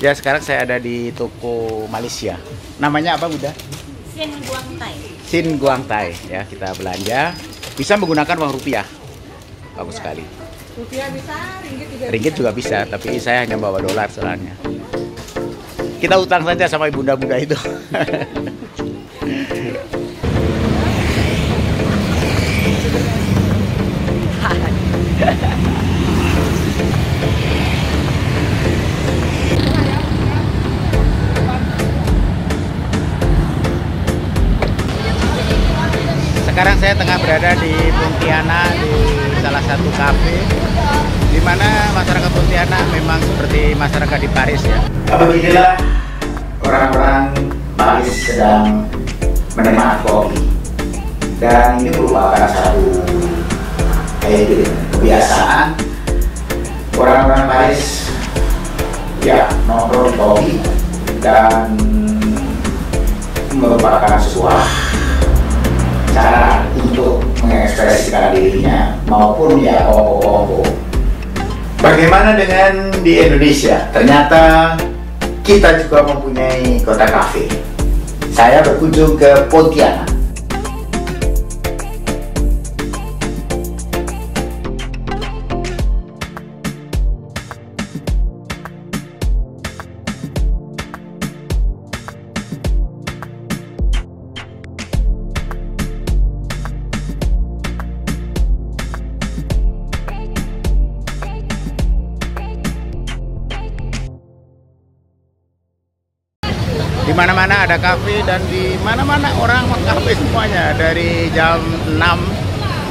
Ya sekarang saya ada di toko Malaysia. Namanya apa Bunda? Sin Guang Tai. Sin Guang Tai ya kita belanja bisa menggunakan uang rupiah. Bagus sekali. Rupiah bisa, ringgit juga Ringgit juga bisa, tapi saya hanya bawa dolar soalnya. Kita utang saja sama ibunda-bunda itu. Sekarang saya tengah berada di Pontianak di salah satu kafe di mana masyarakat Pontianak memang seperti masyarakat di Paris ya. Beginilah orang-orang Paris sedang menikmati kopi dan ini merupakan satu kayak kebiasaan orang-orang Paris ya nongkrong kopi dan merupakan sebuah cara untuk mengekspresikan dirinya maupun ya kelompok-kelompok. Bagaimana dengan di Indonesia? Ternyata kita juga mempunyai kota kafe. Saya berkunjung ke Pontianak. Mana-mana ada kafe dan di mana-mana orang kafe semuanya dari jam 6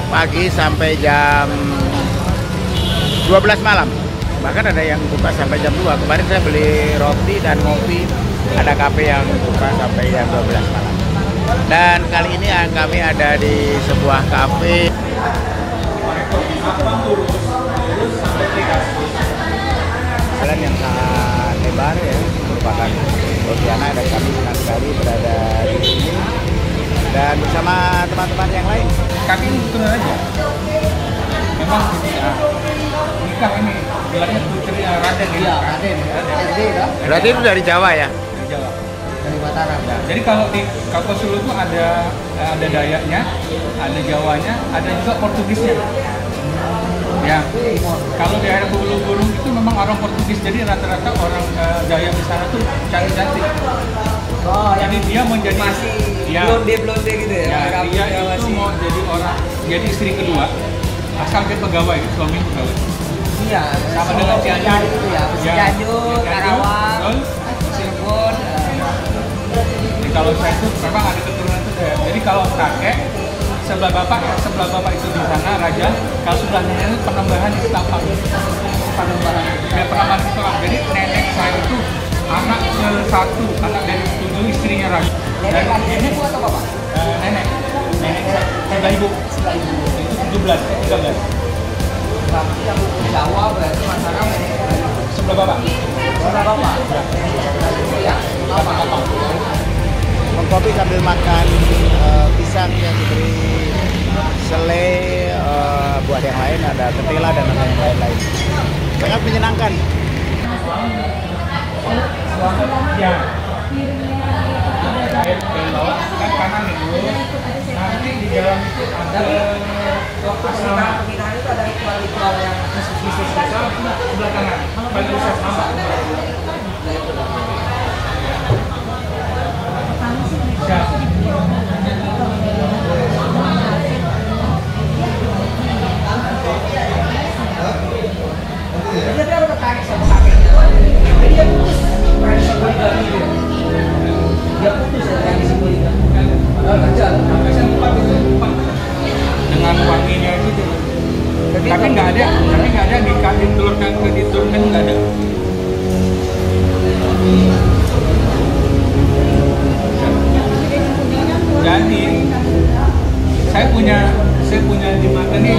pagi sampai jam 12 malam. Bahkan ada yang buka sampai jam 2. Kemarin saya beli roti dan ngopi. Ada kafe yang buka sampai jam 12 malam. Dan kali ini kami ada di sebuah kafe jalan yang sangat lebar ya merupakan Pontianak dan kami senang sekali berada di sini dan bersama teman-teman yang lain. kaki ini betul aja memang ini ah, nikah ini gelarnya putri Raden ya Raden Raden Berarti itu dari Jawa ya? dari Jawa dari Mataram. Nah, jadi kalau di Kapal Sulu itu ada ada Dayaknya, ada Jawanya, ada juga Portugisnya. Ya, kalau di daerah Bulu-Burung itu memang orang Portugis, jadi rata-rata orang eh, Dayak di sana tuh cantik-cantik. Oh, Jadi dia menjadi masih ya, blonde-blonde gitu ya. ya, dia itu masih. mau jadi orang, jadi istri kedua, asal dia pegawai, suami pegawai. Iya, Sama dengan Cianjur. Itu ya. Ya, Cianjur, Cianjur, Karawang, sebelah bapak sebelah bapak itu di sana raja, kalau sebelah nenek itu penambahan itu tampang. Penambahan. Ya penambahan itu. Jadi nenek saya itu anak ke satu, anak dari tujuh istrinya raja. Nenek Dan ibu atau bapak? eh, nenek, nenek saya, sebelah ibu, Sebelah ibu. itu tujuh belas, tiga belas. Berarti yang Jawa berarti nenek sebelah bapak. Sebelah bapak. Mengkopi sambil makan eh, pisang yang diberi selai, eh, buah yang lain, ada ketela dan ada yang lain-lain. Sangat menyenangkan. Ya. Di itu ada itu ada yang khusus-khusus. sebelah kanan. Bagi usaha sama. tapi nggak ada tapi nggak ada nikah diturunkan ke diturunkan nggak ada. Jadi saya punya saya punya di mata nih?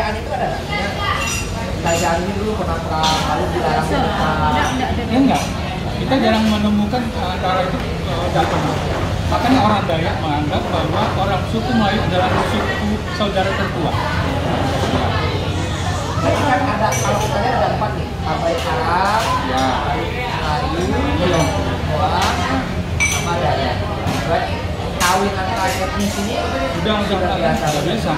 Kerajaan itu ada nggak? Kerajaan ini dulu pernah perang lalu dilarang. Ya enggak. Kita jarang menemukan antara itu eh, dalam. Makanya orang Dayak menganggap bahwa orang suku Melayu adalah suku saudara tertua. Jadi kan ada kalau kita lihat ada empat nih, Pabrik Arab, Ya. Melayu, Belum. Tionghoa, sama Dayak. Berarti kawin antara etnis ini Udah udah sudah biasa. udah biasa.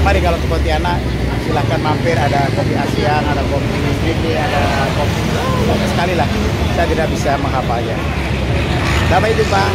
Mari kalau ke Pontianak silahkan mampir ada kopi Asiang, ada kopi Fikri, ada kopi banyak sekali lah. Saya tidak bisa menghafalnya. Itu Pak.